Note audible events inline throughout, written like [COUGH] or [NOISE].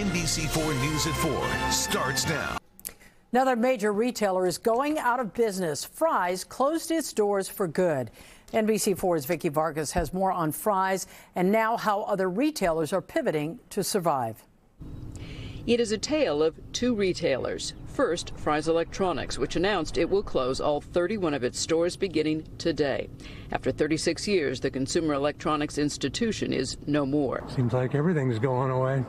NBC4 News at 4 starts now. Another major retailer is going out of business. Fry's closed its doors for good. NBC4's Vicki Vargas has more on Fry's and now how other retailers are pivoting to survive. It is a tale of two retailers. First, Fry's Electronics, which announced it will close all 31 of its stores beginning today. After 36 years, the consumer electronics institution is no more. Seems like everything's going away.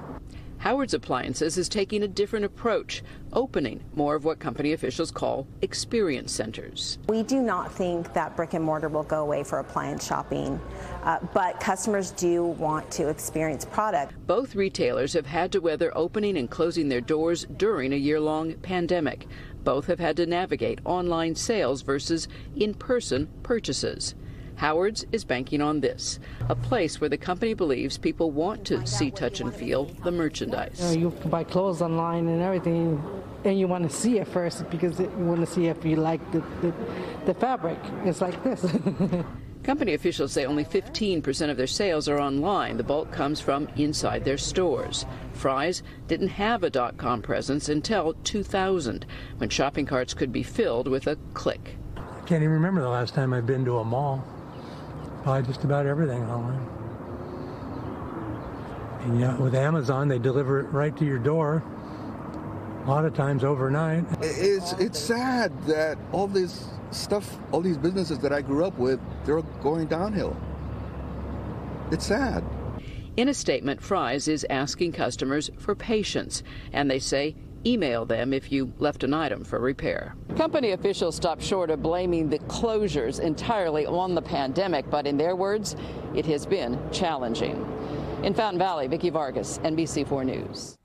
Howard's Appliances is taking a different approach, opening more of what company officials call experience centers. We do not think that brick and mortar will go away for appliance shopping, uh, but customers do want to experience product. Both retailers have had to weather opening and closing their doors during a year long pandemic. Both have had to navigate online sales versus in person purchases. Howard's is banking on this, a place where the company believes people want to see, touch, and feel the merchandise. You, know, you buy clothes online and everything, and you want to see it first because you want to see if you like the, the, the fabric. It's like this. [LAUGHS] Company officials say only 15% of their sales are online. The bulk comes from inside their stores. Fry's didn't have a dot com presence until 2000, when shopping carts could be filled with a click. I can't even remember the last time I've been to a mall buy just about everything online. And yeah, with Amazon, they deliver it right to your door. A lot of times overnight. It's it's sad that all this stuff, all these businesses that I grew up with, they're going downhill. It's sad. In a statement, Fry's is asking customers for patience, and they say email them if you left an item for repair. Company officials stopped short of blaming the closures entirely on the pandemic, but in their words, it has been challenging. In Fountain Valley, Vicki Vargas, NBC4 News.